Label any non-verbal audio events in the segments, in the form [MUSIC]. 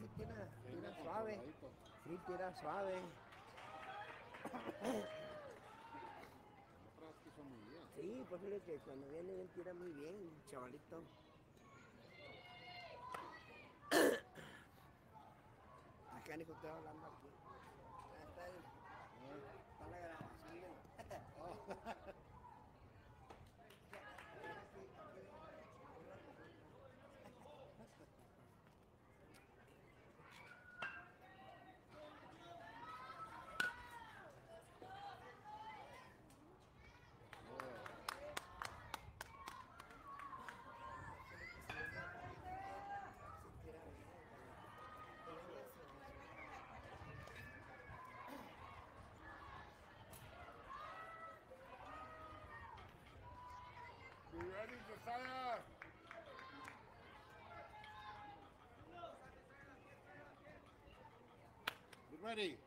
veces pierna, pierna suave. Sí, pierna suave. Sí, por que cuando viene bien tira muy bien, chavalito. Acá Nico está hablando aquí. Está, está la grabación. Ready.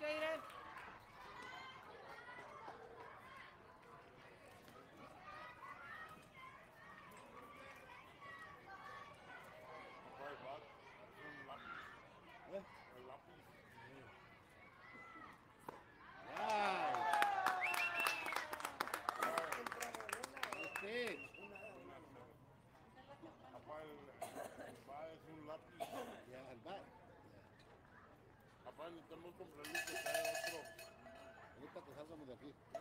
David. Comprarle que sea otro. Ahorita que salgamos de aquí. ¿no?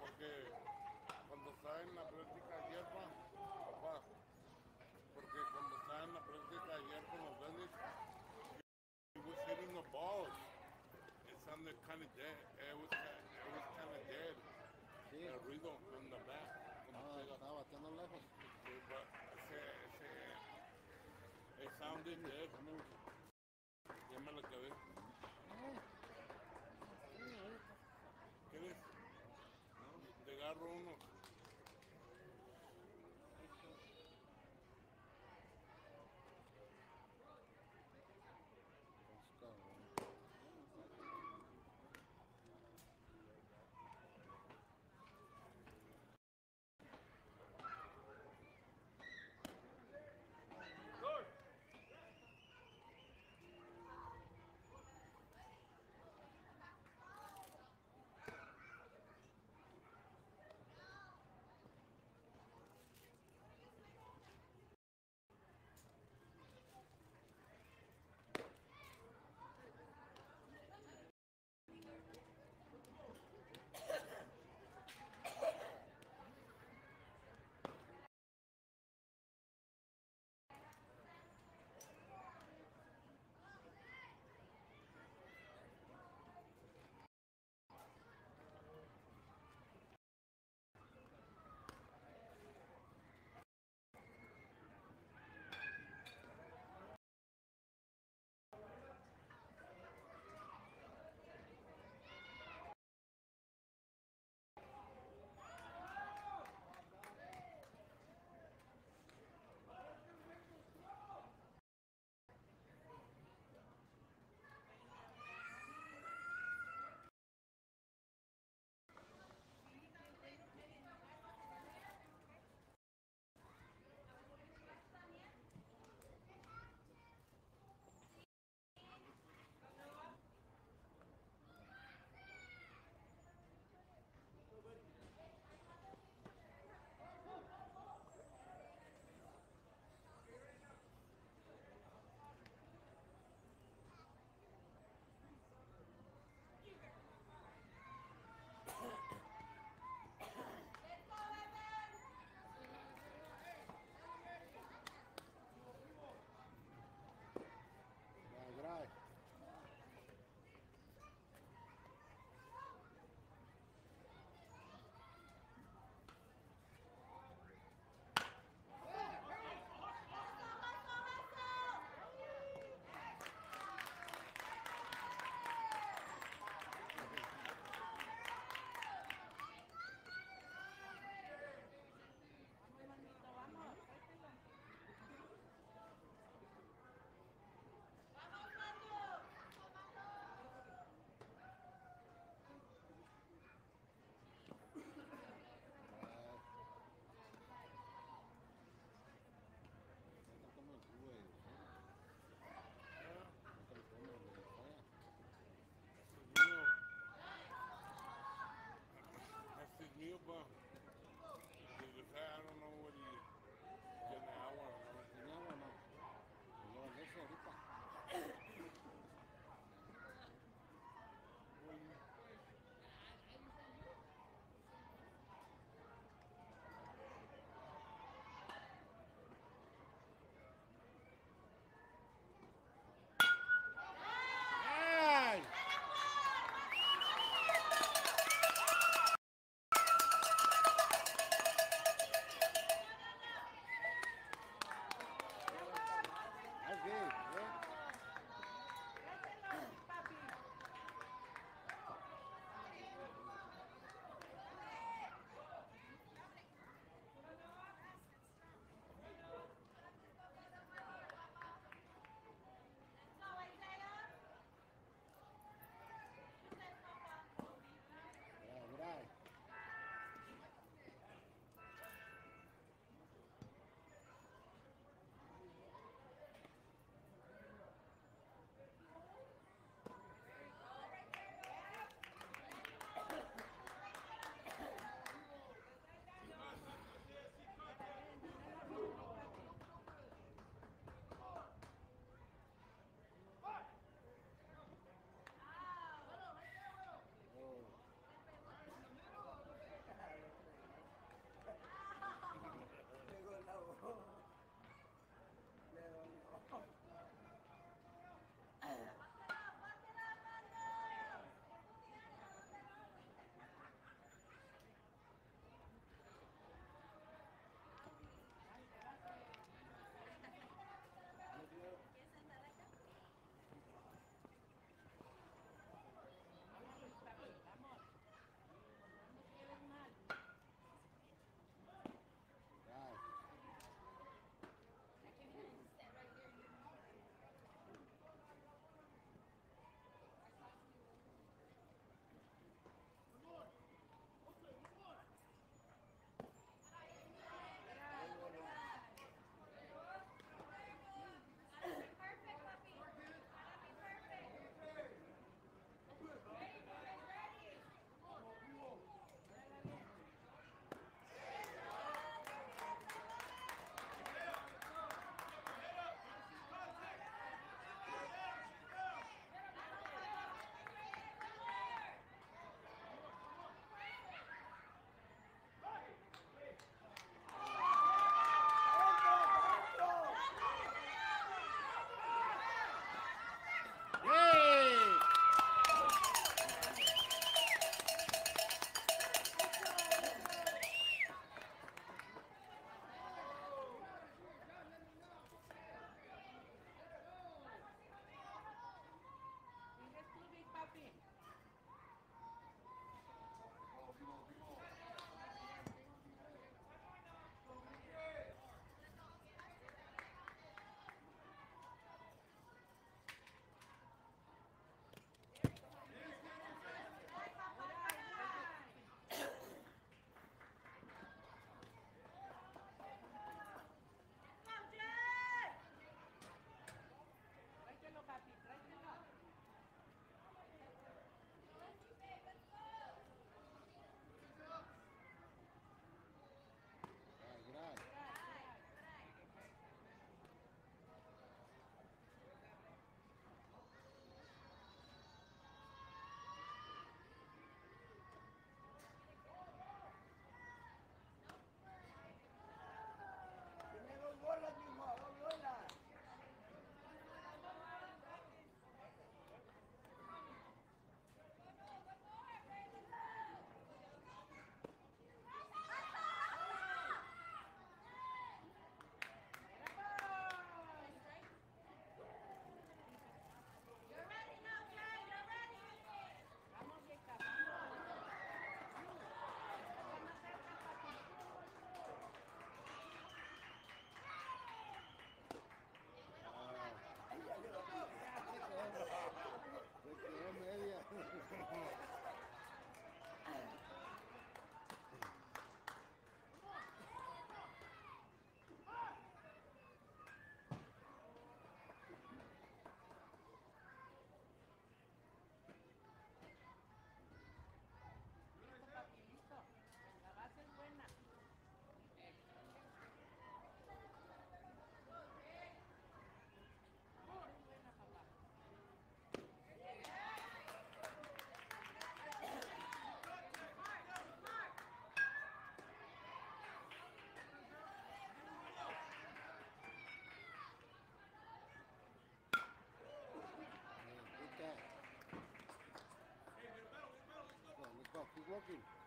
Porque cuando estaba en la práctica ayer, pa, papá, porque cuando estaba en la práctica ayer con los Dennis, he was hitting the balls. It sounded kind of dead. It was, ki- it was kind of dead. Sí. El ruido en la back. Ah, estaba bateando lejos. Sí, but se, se, sounded dead. Ya me la acabé. Te agarro uno. looking.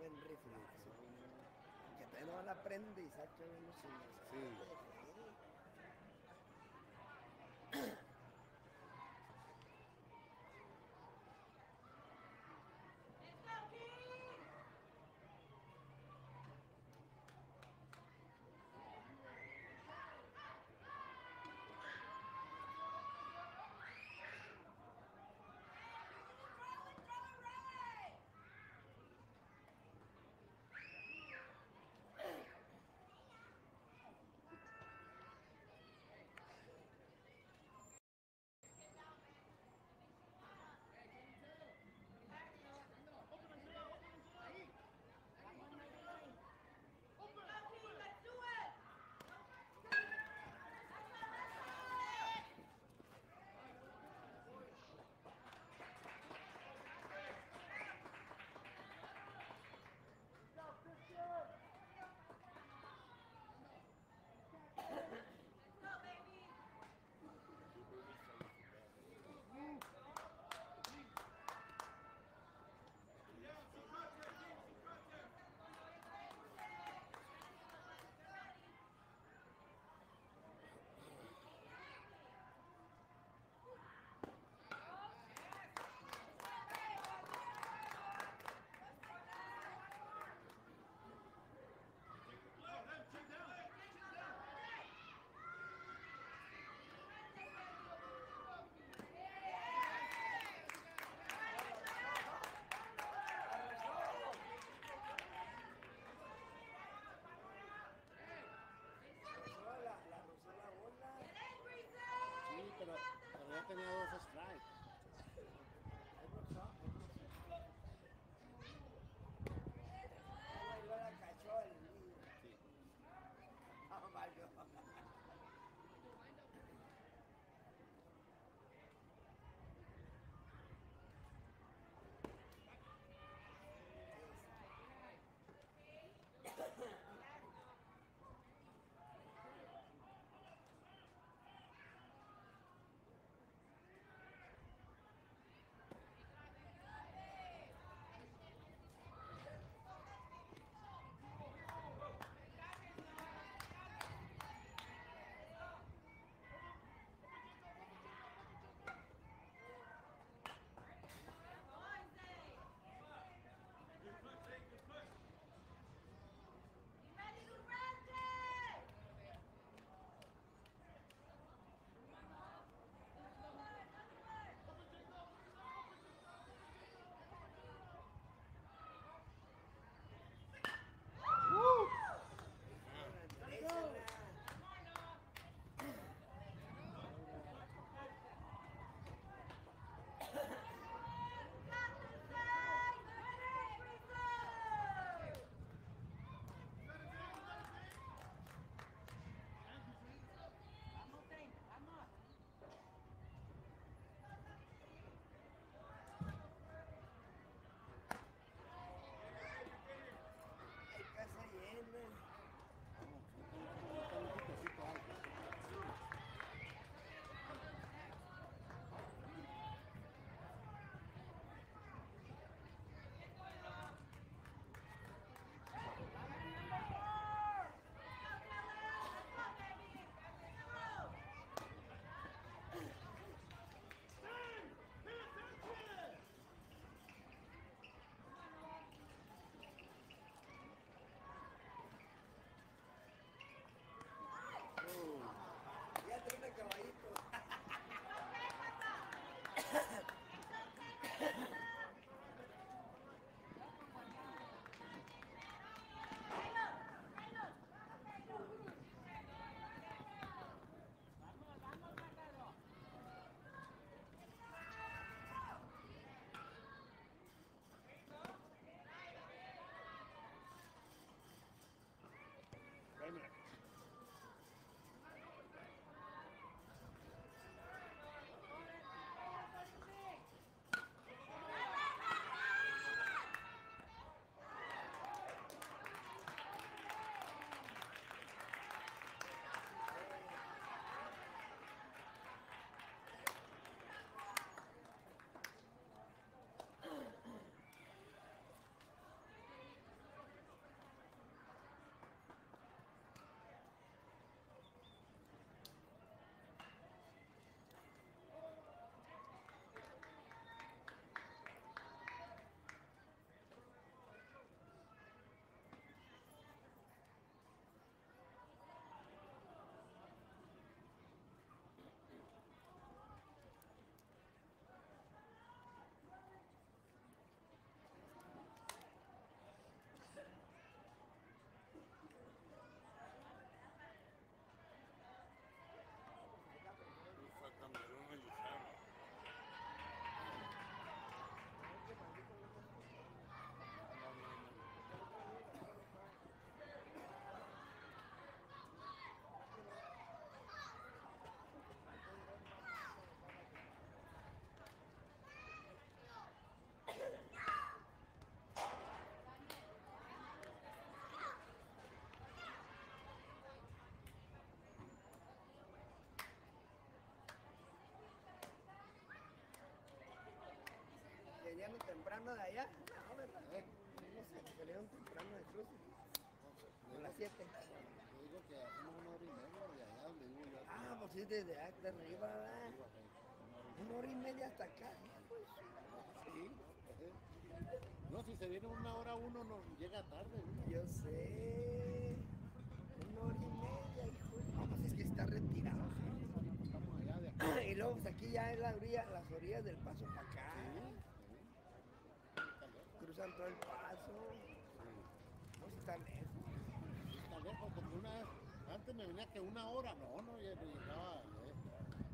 buen rifle. Ah, que todavía no la prende y saca Sí. tenía dos Ya tiene caballito. Temprano de allá. No, ¿verdad? No sé, salieron temprano de cruce. Le A las digo, 7. le digo que hacemos una hora y media de allá, le digo yo. Ah, pues sí, desde acá arriba, ¿verdad? Eh, Una hora y media hasta acá. Pues, Sí. eh. No, si se viene una hora uno no llega tarde. uno. yo sé. Una hora y media, hijo. No, pues es que está retirado. De acá. [COUGHS] Y luego, pues aquí ya es la orilla, las orillas del paso para todo el paso. No si está lejos. Está lejos, porque una vez, antes me venía que una hora, no, no, ya no llegaba. eh.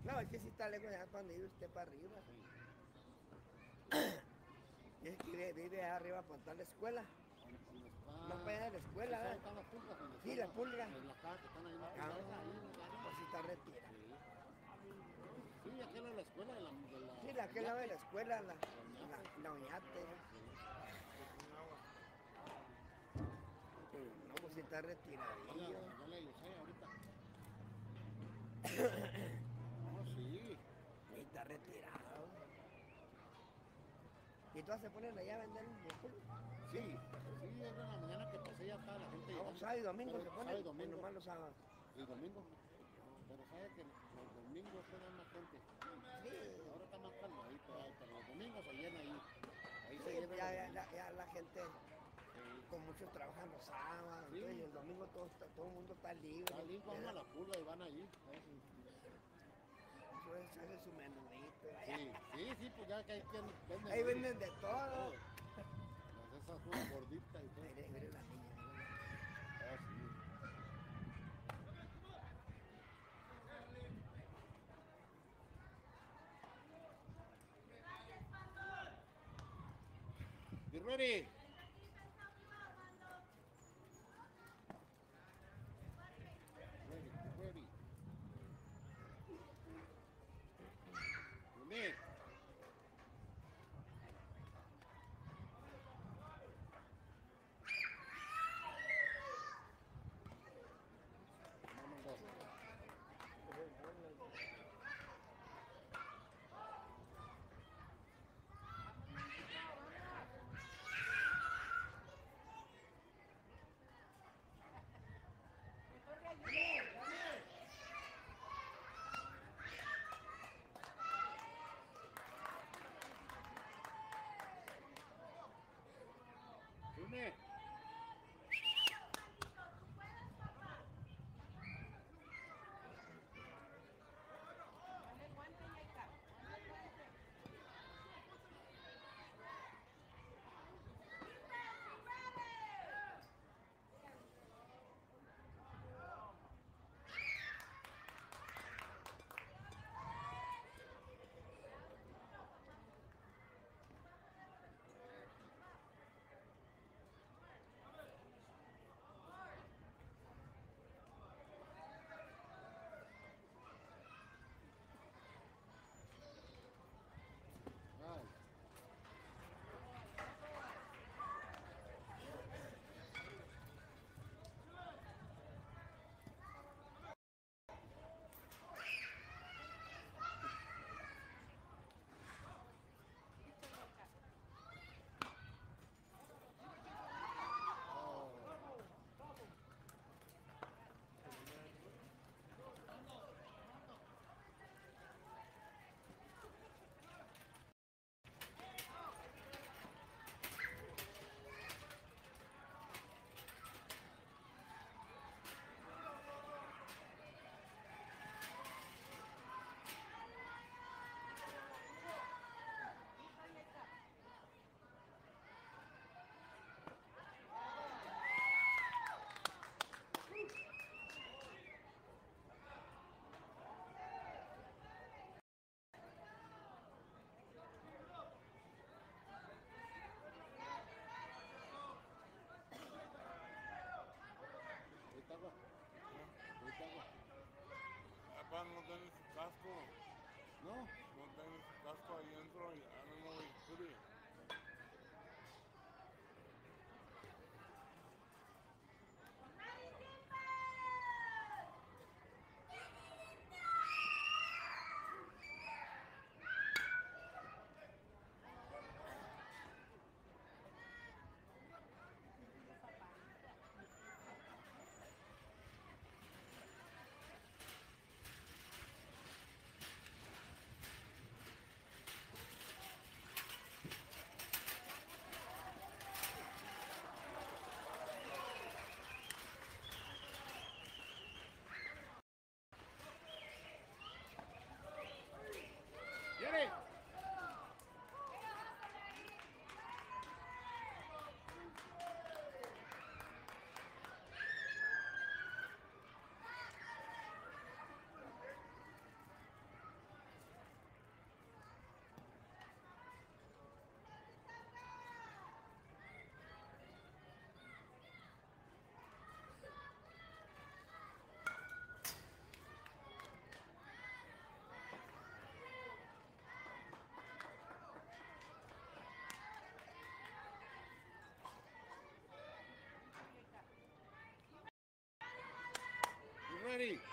No, es que sí está lejos ya cuando ir usted para arriba. [COUGHS] Y es que vive, arriba para estar la escuela. Está- No para allá de la escuela, ¿Sabes ¿verdad? están las pulgas? donde Sí, la las- pulga. En las casas que están ahí en la Ah, la- pues sí está de la escuela de la... De la Sí, de escuela, la, la Oñate. Sí, [COUGHS] No, sí está retiradillo. la usé ahorita. No, sí. Sí, está retirado. ¿Y todas se ponen allá a vender pulgas? Sí, sí, es la mañana que pasé ya está la gente No, llegando. sábado y domingo Pero se ponen. Sábado y domingo. nomás los sábados. Y domingo. Pero sabes que los domingos queda más gente. Sí, Ahora está más calmadito, ah, pero los domingos se llena ahí. Ahí se sí, llena. ya, ya, ya, ya la gente. Con muchos trabajan los sábados. Sí. entonces, y el domingo todo, todo el mundo está libre. Está lindo, vamos a la pulga y van ahí. Eso es, hace su menudito. Sí, sí, sí, pues ya que hay quien vende. Ahí venden de todo. Las esas son gorditas y todo. Mire, mire la niña. mire. Ah, sí. You ready? Ready, Ready.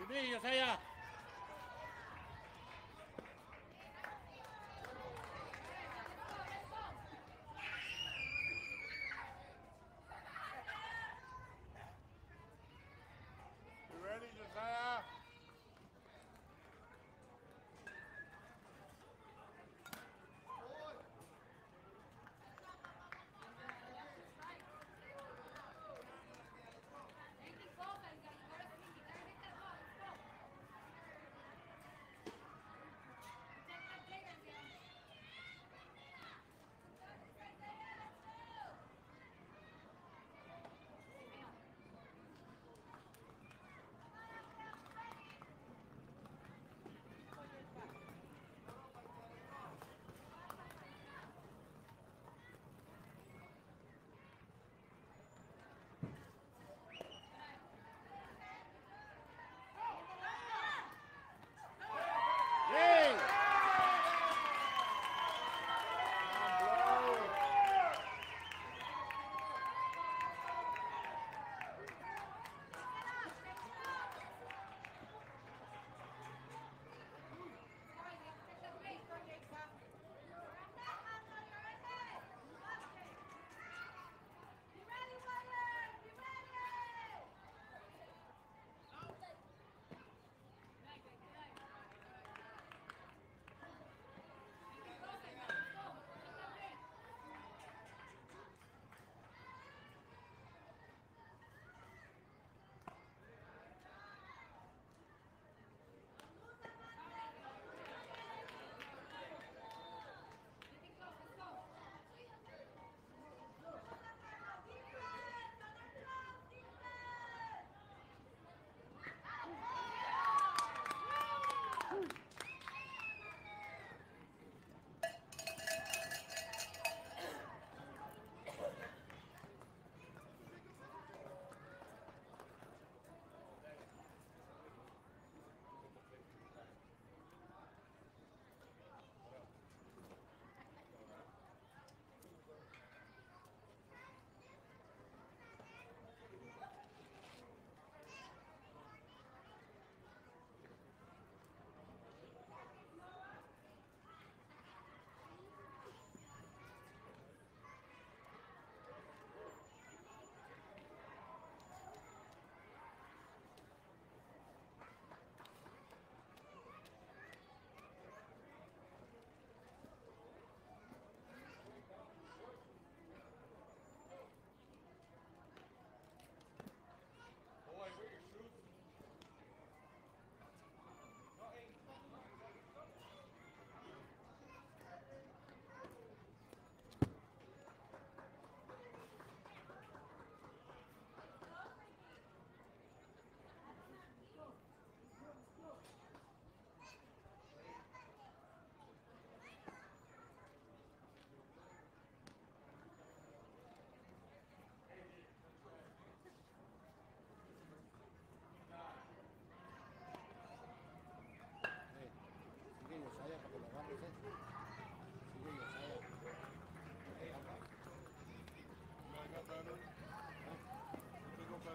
유빈이 여사야.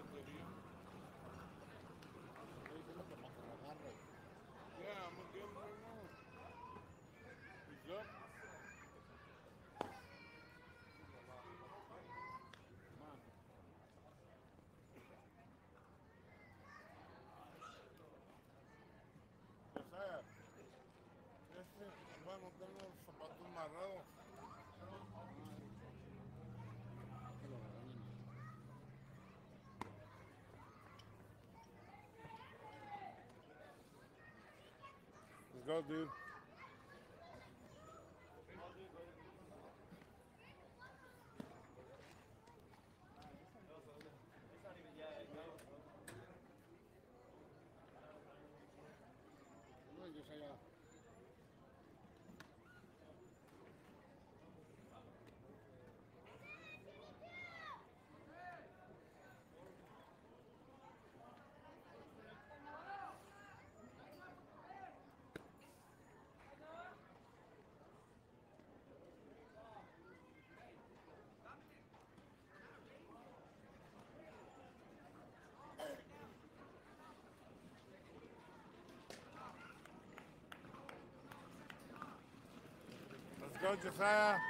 No God, dude. Go Jafar.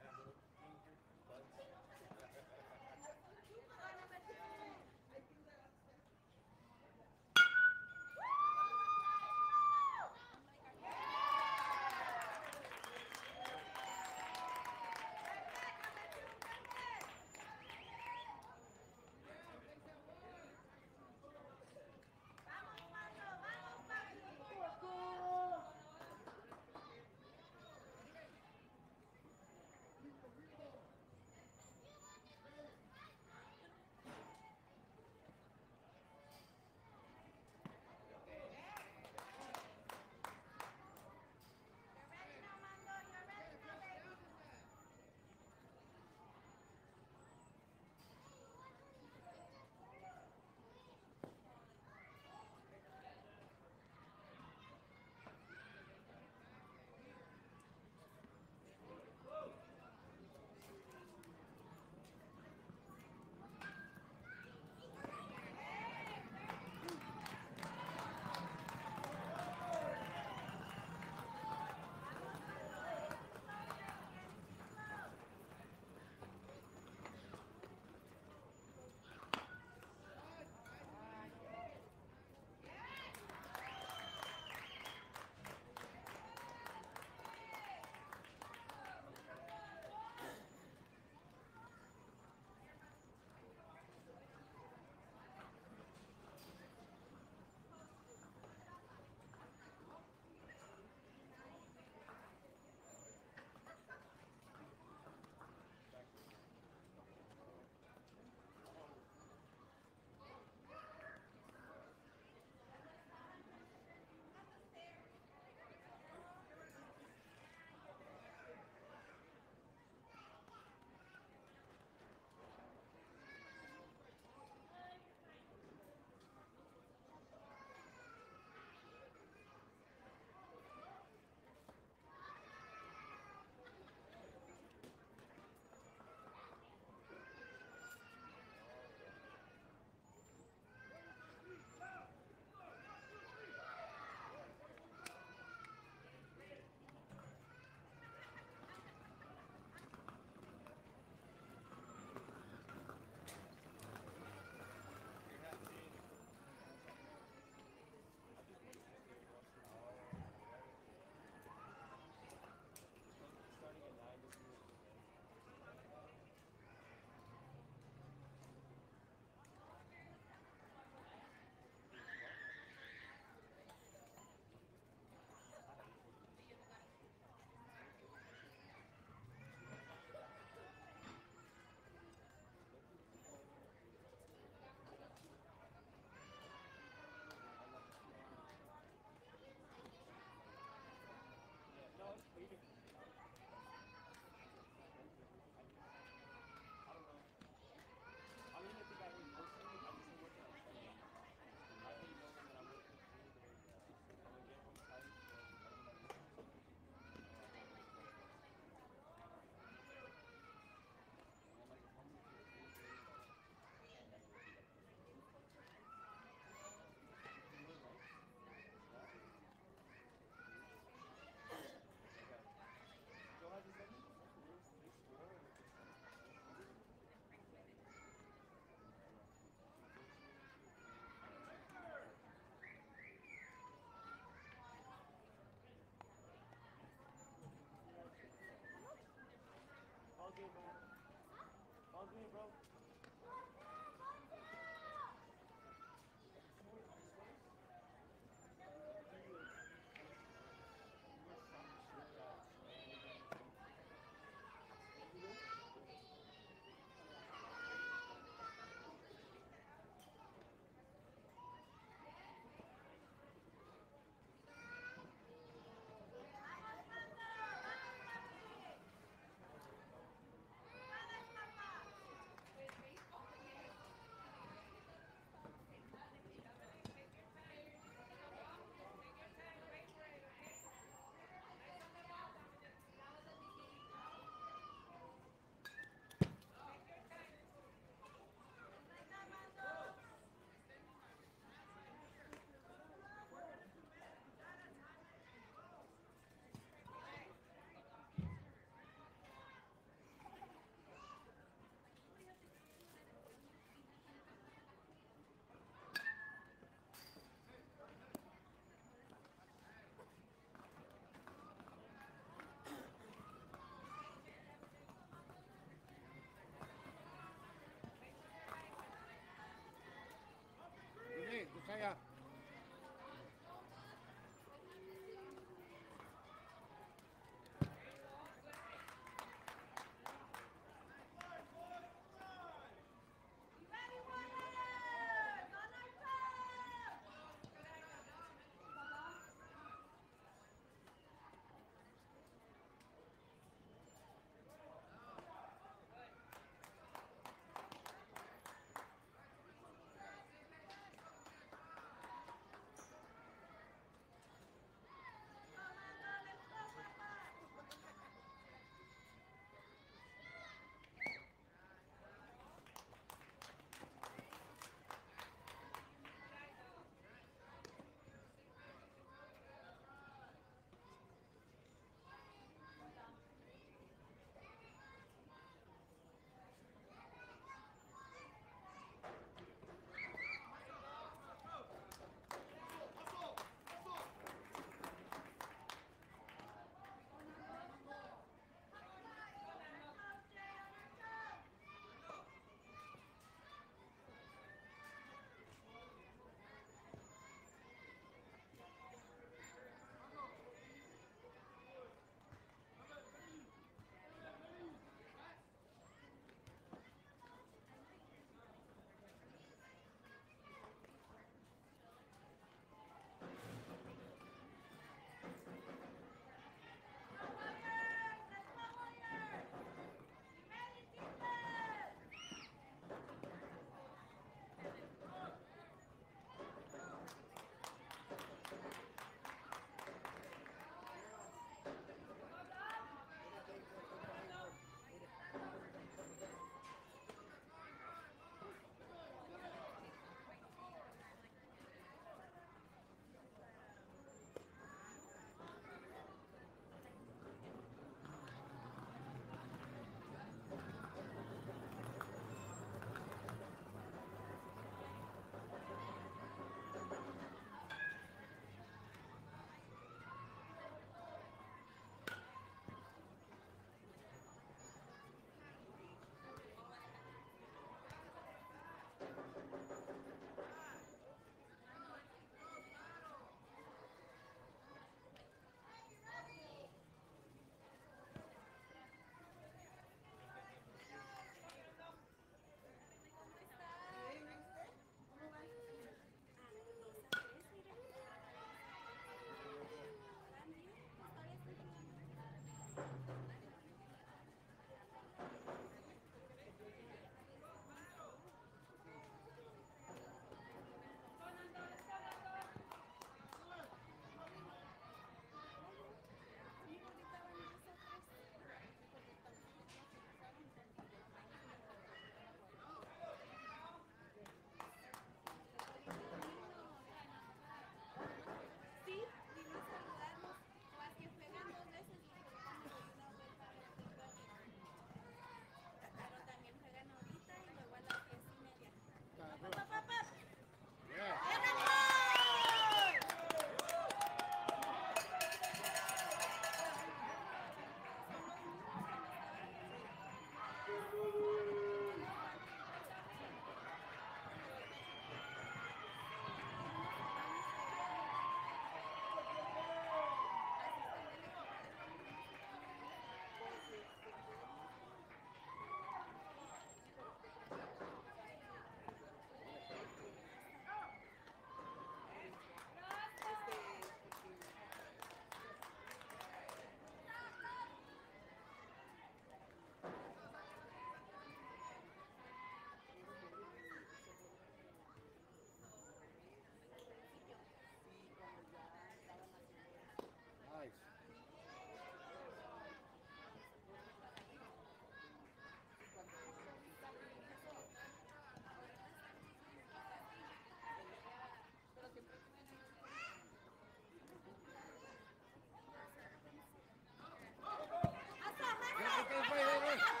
wait, wait, wait.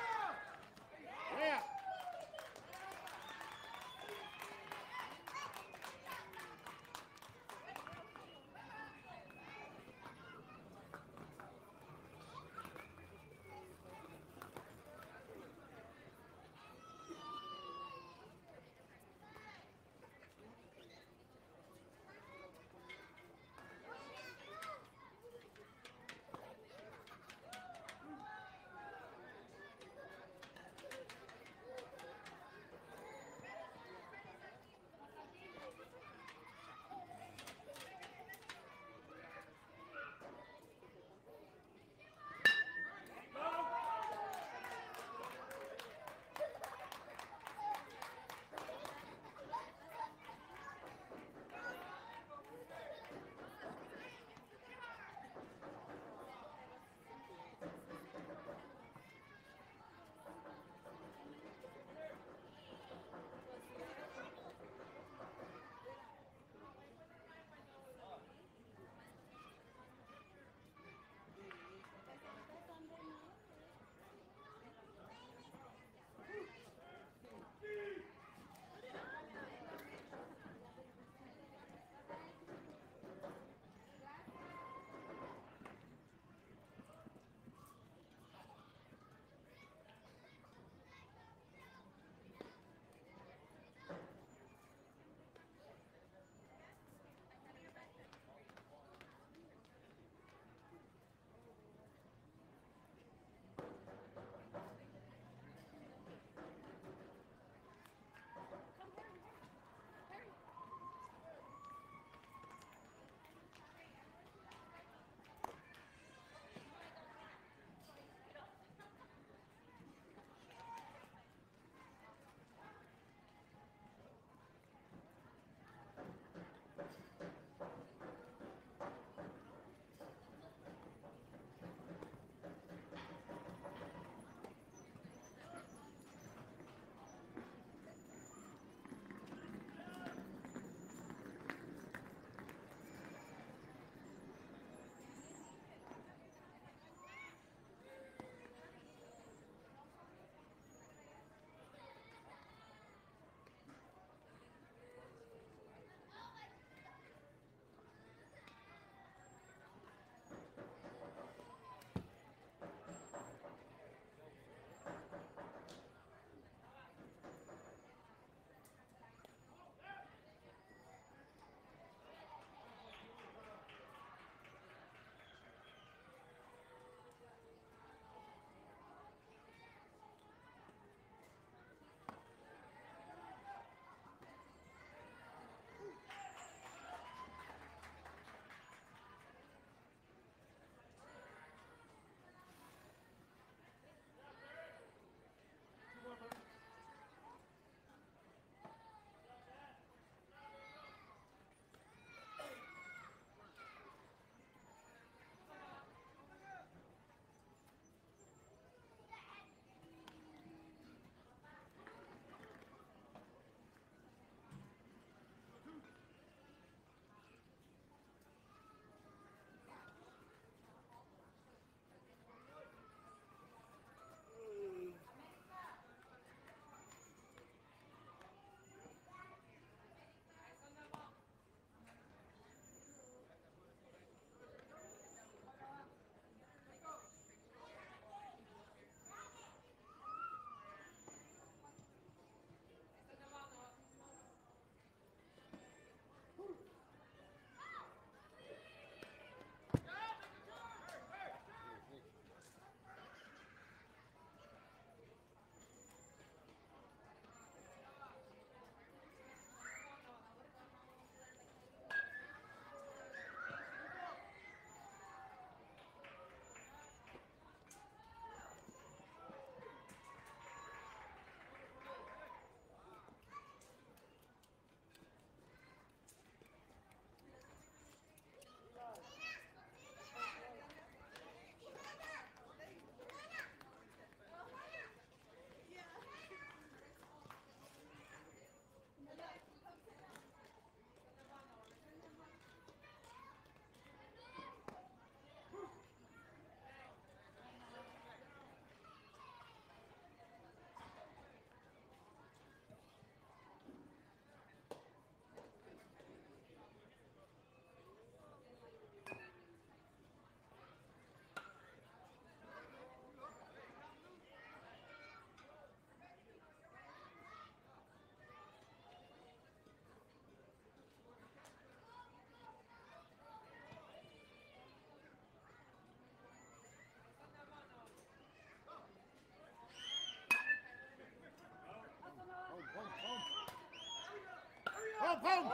Pom, pom.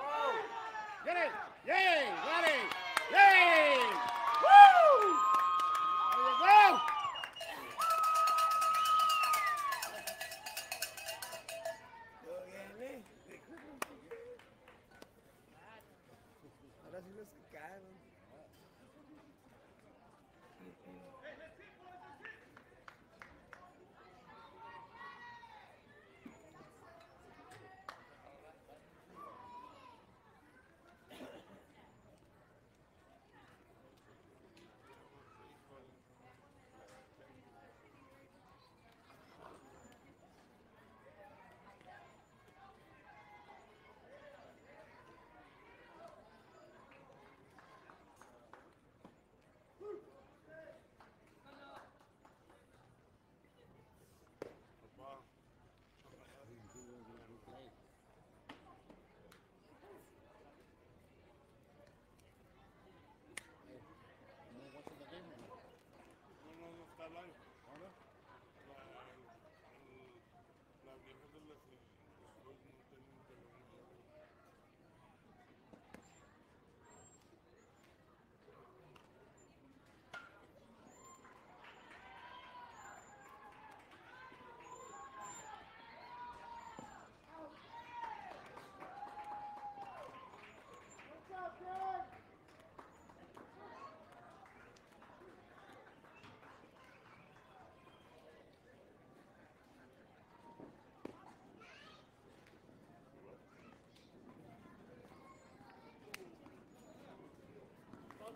Yay! Yay! Ready! Yay!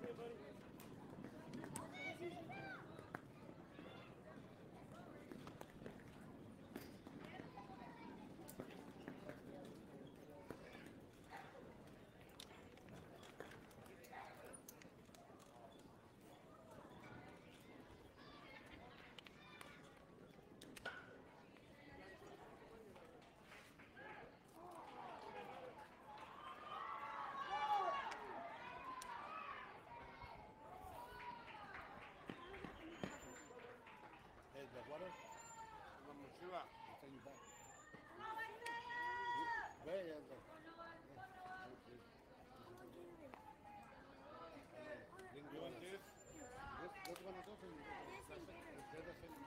everybody. the water? The Machua. I'll take you back. Where is the... You want this? This, this one is open. This is the other side.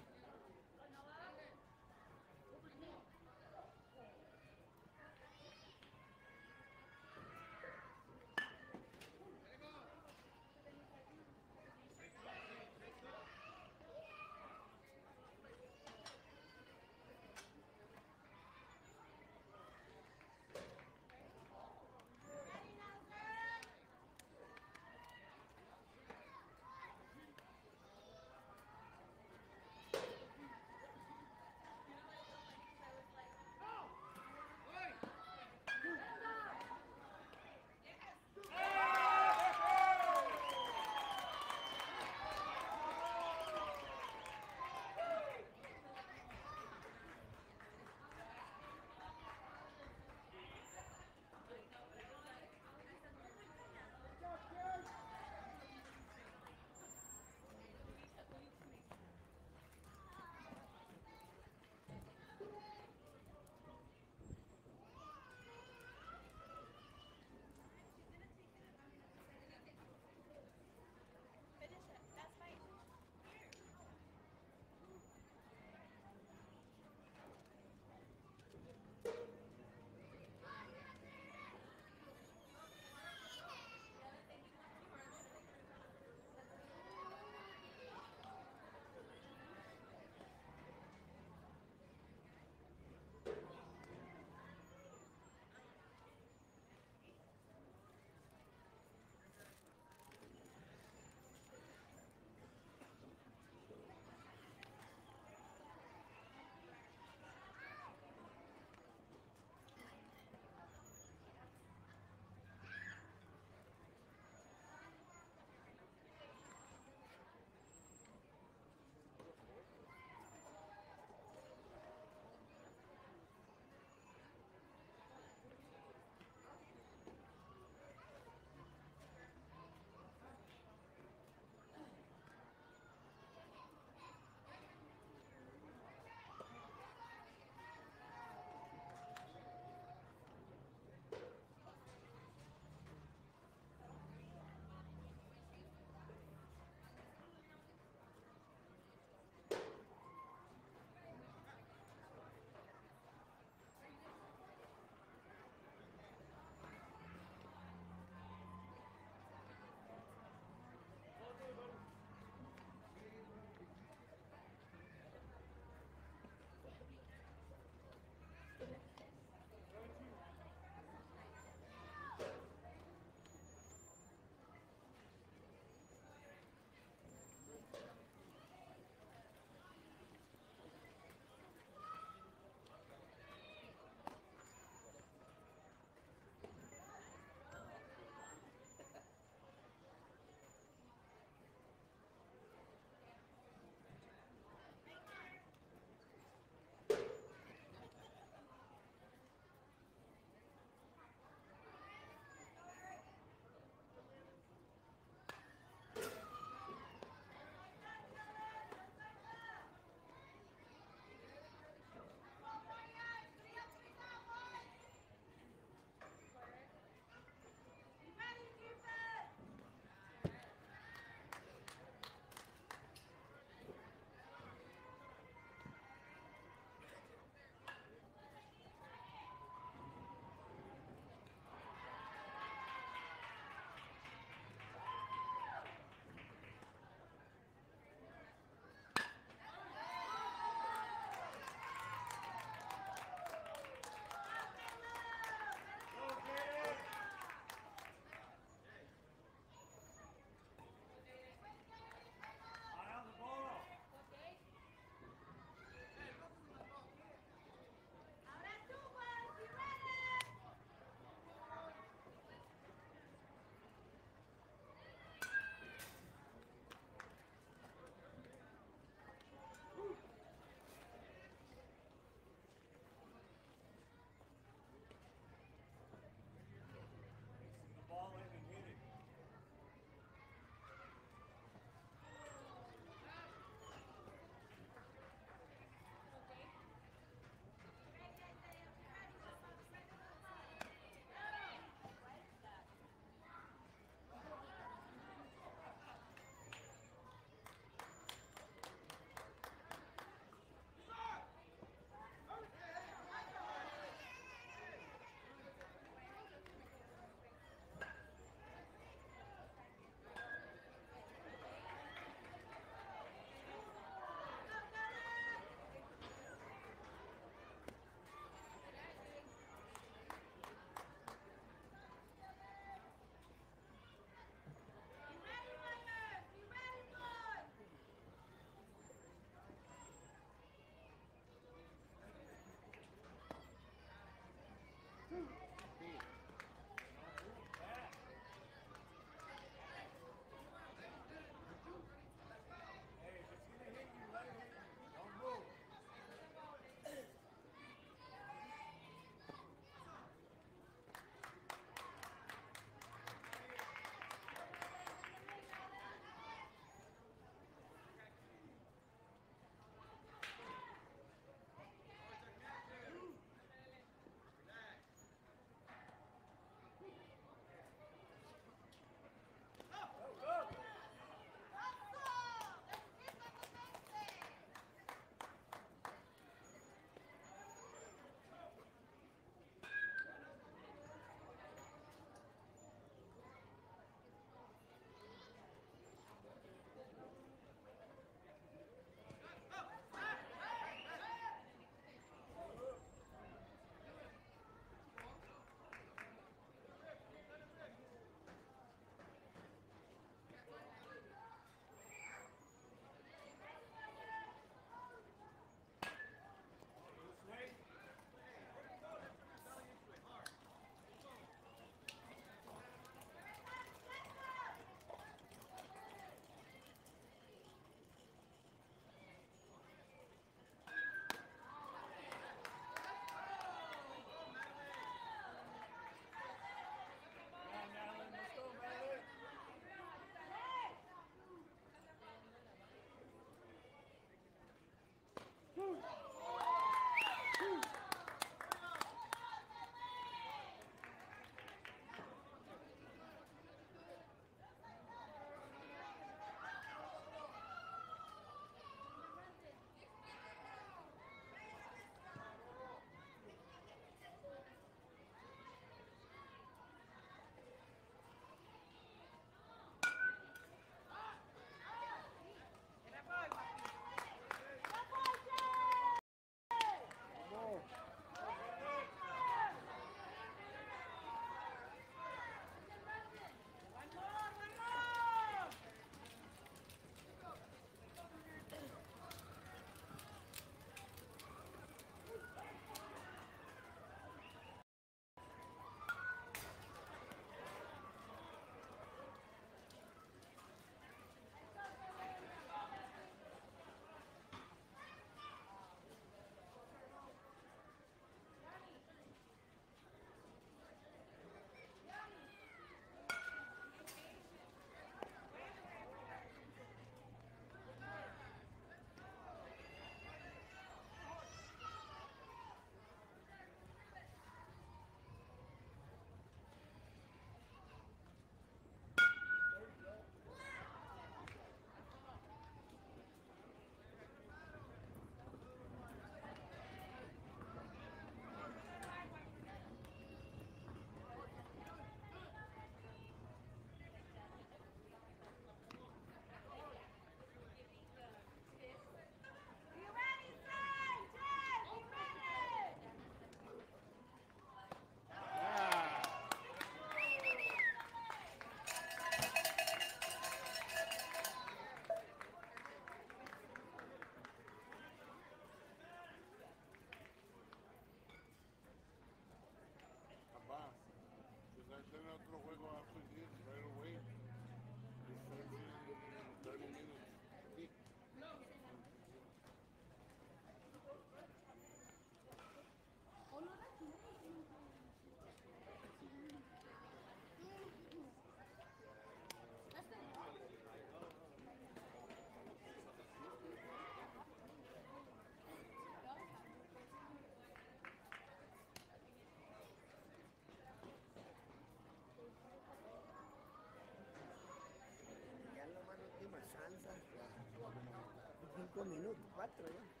Cinco minutos, cuatro ya.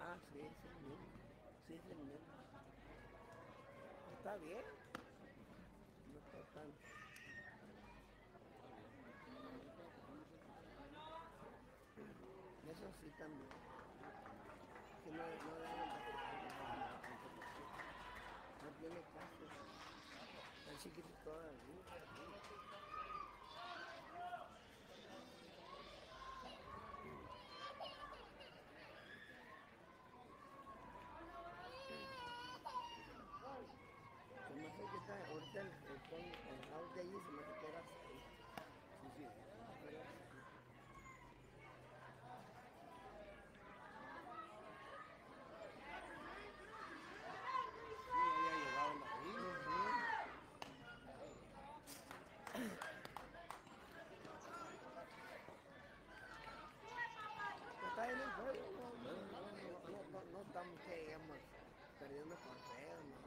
Ah, sí, sí, sí. Sí, También. Que no, no No tiene caso. Todavía. Se me hace que está ahorita el, el, el, el house de allí se me hace que era seis. Sí, sí. Pero- Sí, había llegado la vida. Está en el juego, no, no, no, no, no, no, no estamos que digamos perdiendo por feo, no.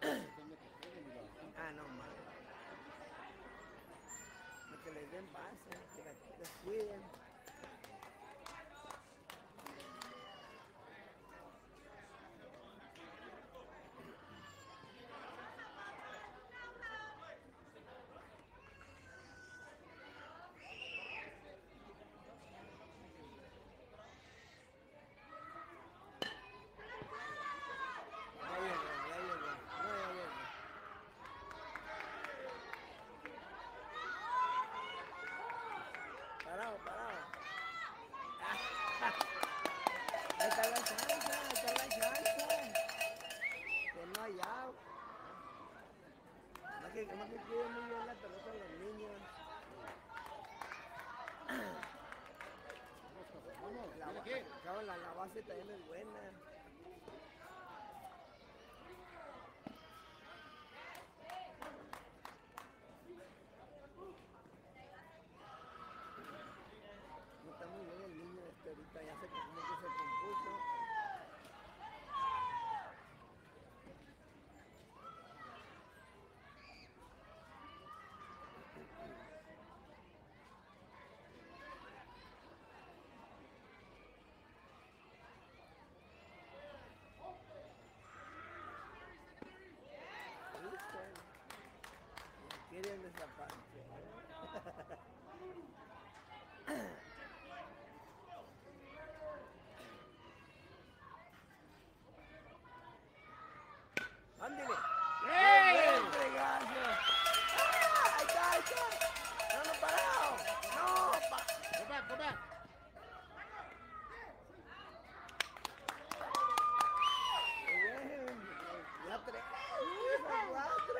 Tiene que ser, mira. Ah, no, más. Que les den base, que la- que les cuiden. Ya llegó, ya llegó. No, ya llegó. Parado, parado. Ahí está la chance, ahí está la. Que no hay out. Más que, los niños. La base también es buena. No está muy bien el niño este ahorita, ya se como que se compuso. ¿Viste? Ya Quieren desaparecer. Ándele. [LAUGHS] ¡Ey! ¡Bien, fregazo! ¡Ah! ¡Ahí está, ahí está! ¡No, no, parado! ¡No! Pa Go back, go back. Muy bien. Ya tres. ya cuatro.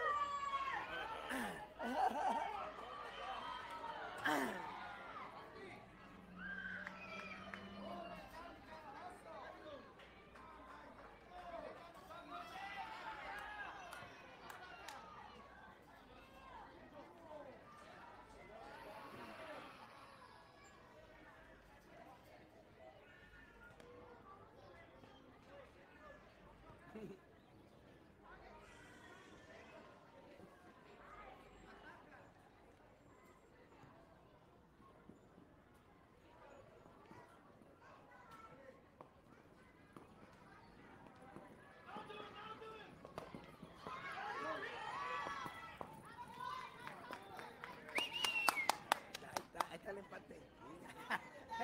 Ahí está, ahí está el empate.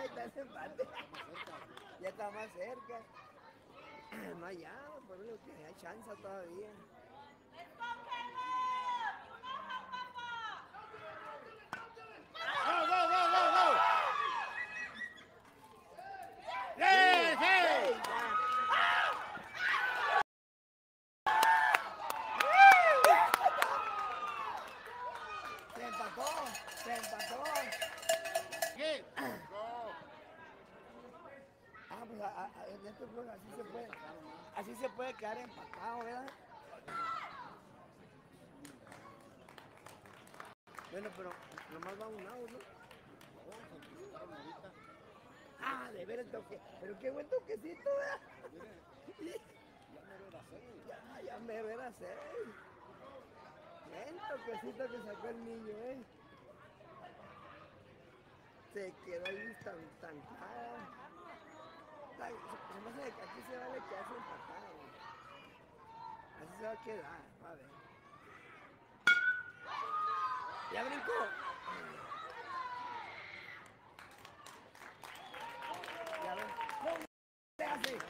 Empate. Ya está más cerca. [CLEARS THROAT] No hay nada, por lo que hay chance todavía. Go, go, go, go, go. Yes, hey. Se empató, se empató. ¿Qué? Go. Ah, pues a- a- a- en este juego así se puede, así se puede quedar empatado, ¿verdad? Bueno, pero nomás va un out, ¿no? Ah, de ver el toque. Pero qué buen toquecito, ¿verdad? Ya me era seis. Ya, ya me era seis. Toquecito que sacó el niño, ¿eh? Se quedó ahí tan. Tan- Se me hace que aquí se vale quedarse empatado. Así se va a quedar, va a ver. Ya brincó. Ya ven.